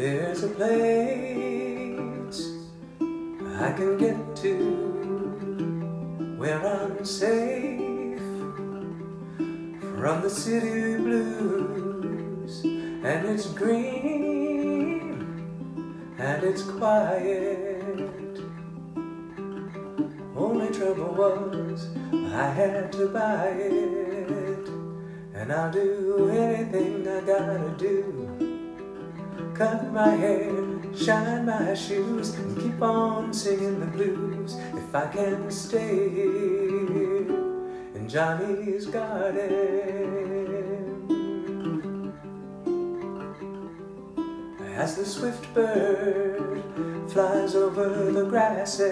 there's a place I can get to where I'm safe from the city blues, and it's green and it's quiet. Only trouble was I had to buy it, and I'll do anything I gotta do. Cut my hair, shine my shoes, and keep on singing the blues if I can stay in Johnny's garden. As the swift bird flies over the grasses,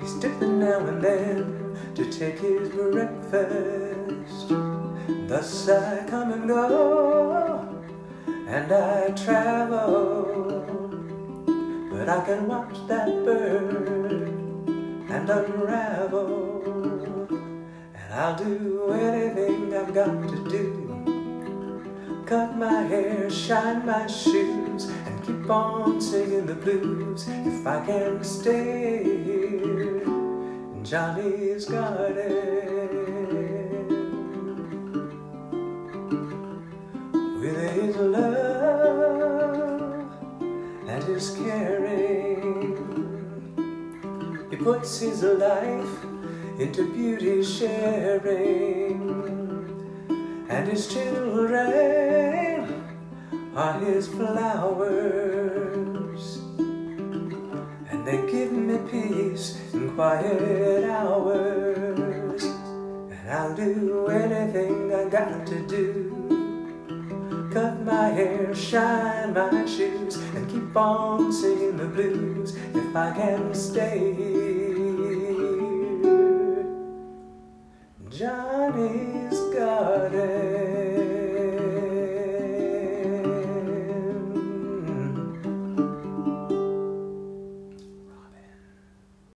he's dipping now and then to take his breakfast. Thus I come and go, and I travel, but I can watch that bird and unravel, and I'll do anything I've got to do. Cut my hair, shine my shoes, and keep on singing the blues. If I can stay in Johnny's garden his caring. He puts his life into beauty sharing and his children are his flowers. And they give me peace in quiet hours. And I'll do anything I got to do. Cut my hair, shine my shoes, and keep on singing the blues if I can stay here. Johnny's Garden.